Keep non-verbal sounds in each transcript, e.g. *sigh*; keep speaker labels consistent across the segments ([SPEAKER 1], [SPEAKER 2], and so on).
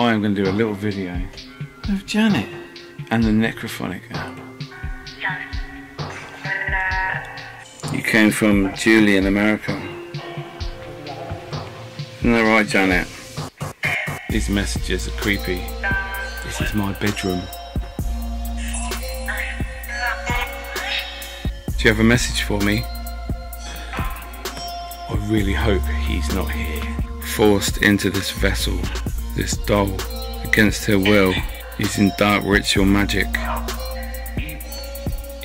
[SPEAKER 1] I am going to do a little video of Janet and the Necrophonic app. You came from Julie in America. Isn't that right, Janet? These messages are creepy. This is my bedroom. Do you have a message for me? I really hope he's not here. Forced into this vessel, this doll, against her will, using dark ritual magic.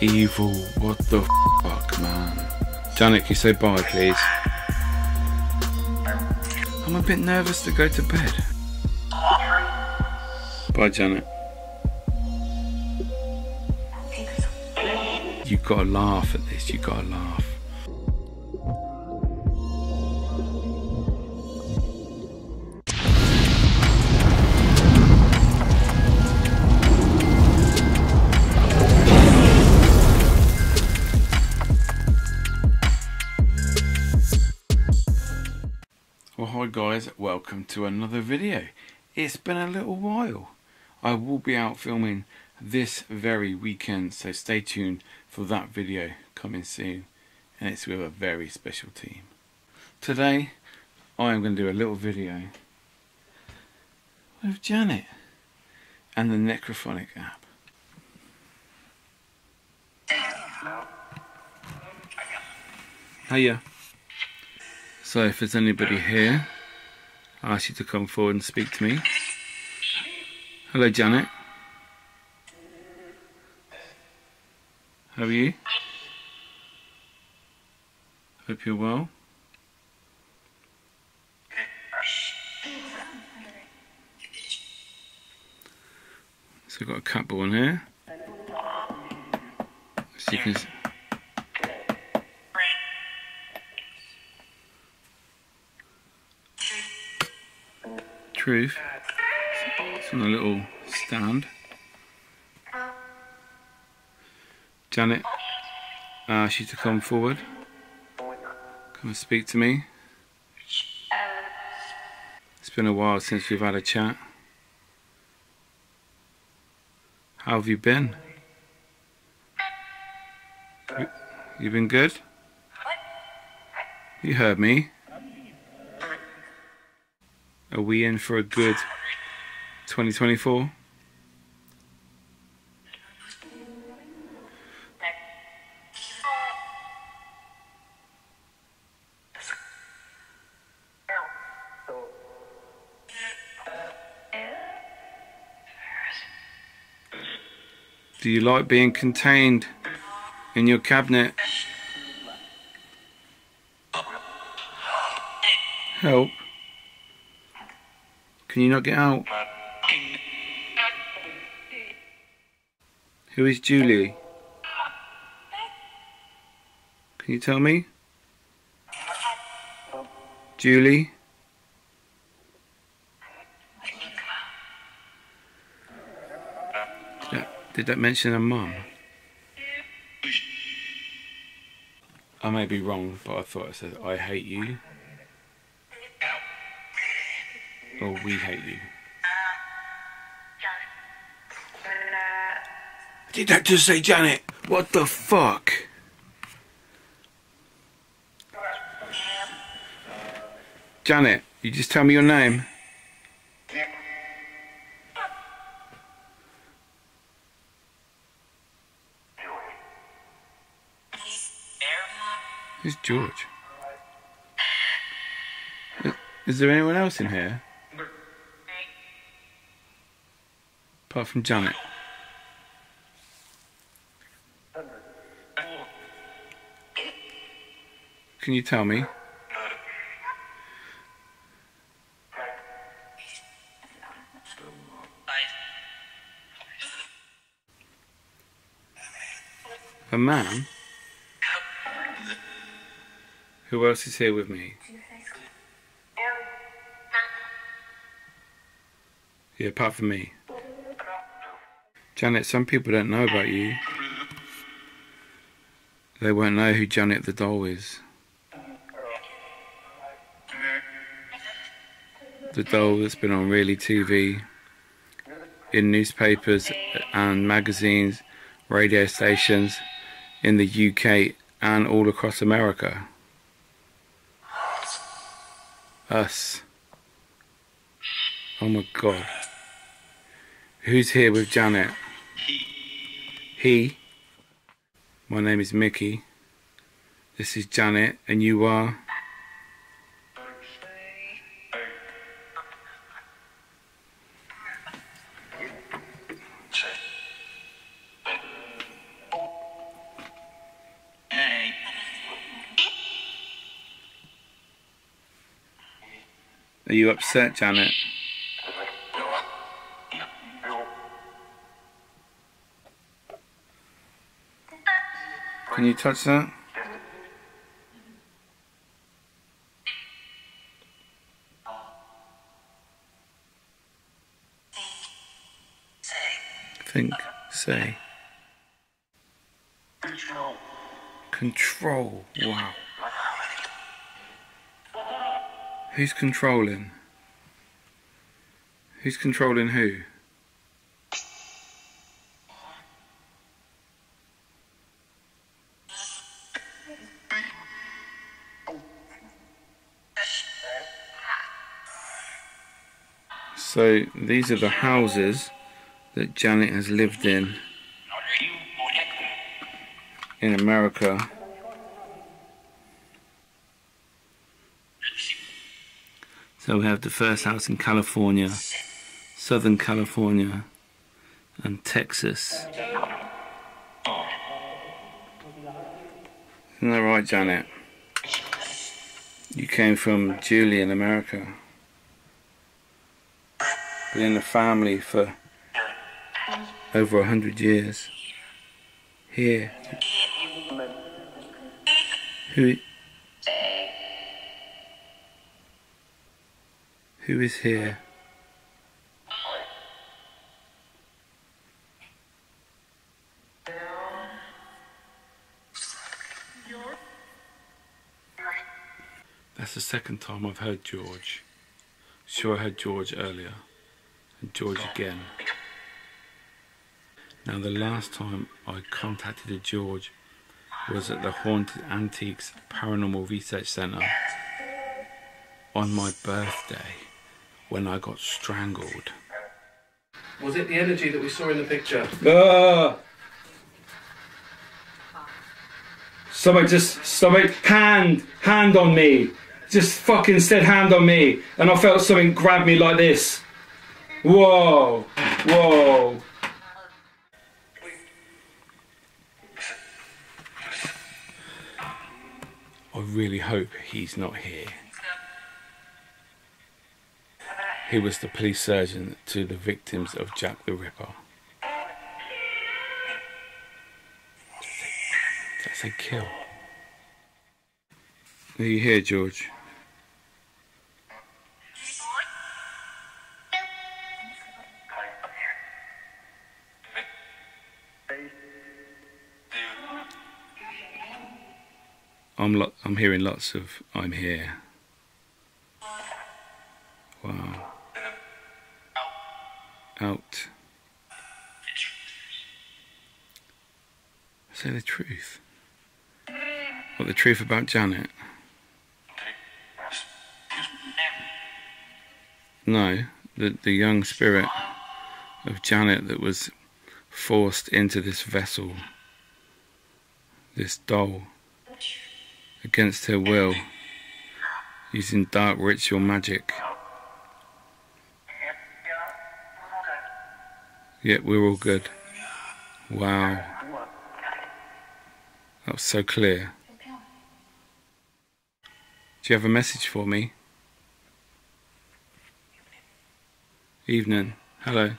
[SPEAKER 1] Evil, what the fuck, man? Janet, can you say bye, please? I'm a bit nervous to go to bed. Bye, Janet. You gotta laugh at this, you gotta laugh. Guys, welcome to another video. It's been a little while. I will be out filming this very weekend, so stay tuned for that video coming soon. And it's with a very special team. Today, I am going to do a little video with Janet and the Necrophonic app. Hiya. So if there's anybody here, I ask you to come forward and speak to me. Hello, Janet. How are you? Hope you're well. So I've got a cat born here. So you can. Truth. It's on a little stand. Janet, I ask you to come forward. Come and speak to me. It's been a while since we've had a chat. How have you been? You, you been good? You heard me. Are we in for a good 2024? Do you like being contained in your cabinet? Help. Can you not get out? Who is Julie? Can you tell me? Julie? Did that, did that mention a mum? I may be wrong, but I thought it said, I hate you. Or we hate you. Did that just say Janet? What the fuck? Janet, you just tell me your name. Who's George? Is, is there anyone else in here? Apart from Janet. Can you tell me? A man? Who else is here with me? Yeah, apart from me. Janet, some people don't know about you. They won't know who Janet the doll is. the doll that's been on Really TV, in newspapers and magazines, radio stations in the UK and all across America. Us. Oh my god. Who's here with Janet? He. My name is Miki. This is Janet, and you are. Are you upset, Janet? Can you touch that? Think, say. Control. Control. Wow. Who's controlling? Who's controlling who? So these are the houses that Janet has lived in in America. So we have the first house in California, Southern California, and Texas. Isn't that right, Janet? You came from Julie in America been in the family for over a hundred years. Here. Who Who is here? That's the second time I've heard George. Sure I heard George earlier George again. Now the last time I contacted a George was at the Haunted Antiques Paranormal Research Centre on my birthday when I got strangled.
[SPEAKER 2] Was it the energy that we saw in the picture?
[SPEAKER 1] Uh, somebody just, somebody, hand, hand on me. Just fucking said hand on me. And I felt something grab me like this. Whoa, whoa. I really hope he's not here. He was the police surgeon to the victims of Jack the Ripper. That's a kill. Are you here, George? I'm lo- I'm hearing lots of I'm here. Wow. Out. Say the truth. What the truth about Janet? No, the the young spirit of Janet that was forced into this vessel, this doll against her will, using dark ritual magic. Yet we're all good. Wow. That was so clear. Do you have a message for me? Evening. Hello.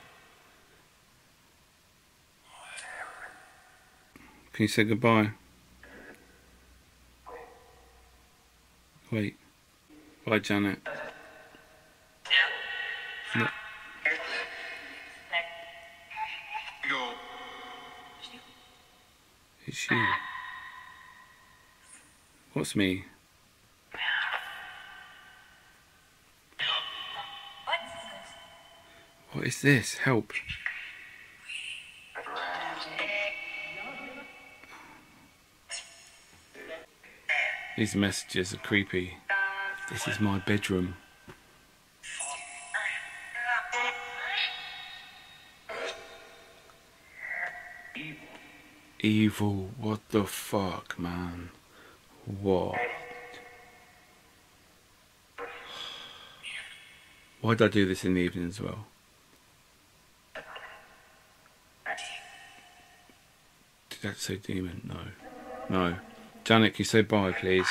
[SPEAKER 1] Can you say goodbye? Wait. Bye, Janet. No. It's you. What's me? What is this? Help. These messages are creepy. This is my bedroom. Evil, what the fuck, man? What? Why'd I do this in the evening as well? Did that say demon? No. No. Janet, can you say bye, please?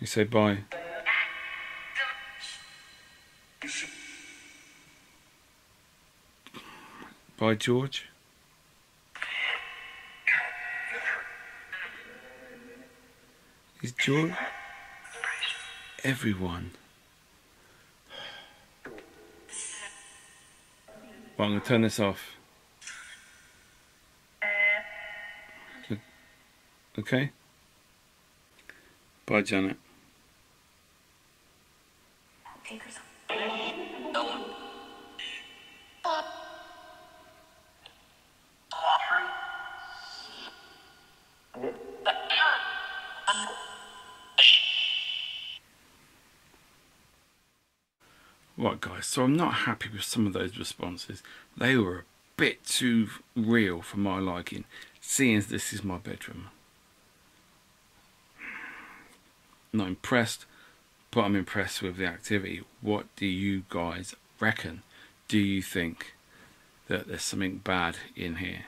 [SPEAKER 1] You say bye. Bye, George. Is George? Everyone. Well, I'm going to turn this off. Okay? Bye, Janet. Right, guys, so I'm not happy with some of those responses. They were a bit too real for my liking, seeing as this is my bedroom. Not impressed, but I'm impressed with the activity. What do you guys reckon? Do you think that there's something bad in here?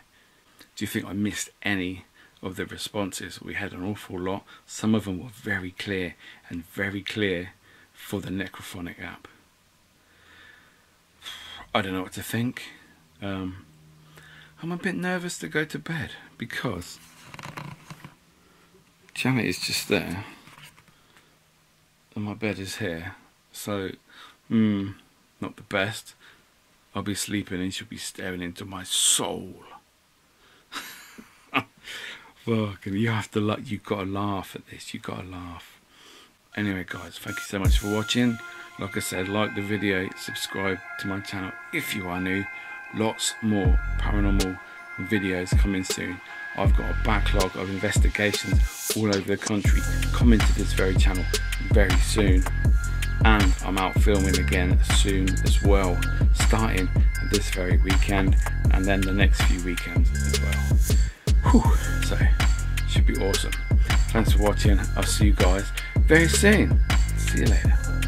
[SPEAKER 1] Do you think I missed any of the responses? We had an awful lot. Some of them were very clear and very clear for the Necrophonic app. I don't know what to think. Um, I'm a bit nervous to go to bed because Janet is just there and my bed is here. So, hmm, not the best. I'll be sleeping and she'll be staring into my soul. *laughs* Fuck, and you have to like, you gotta laugh at this. You gotta laugh. Anyway, guys, thank you so much for watching. Like I said, like the video, subscribe to my channel if you are new. Lots more paranormal videos coming soon. I've got a backlog of investigations all over the country coming to this very channel very soon. And I'm out filming again soon as well, starting this very weekend and then the next few weekends as well. Whew, so, should be awesome. Thanks for watching. I'll see you guys very soon. See you later.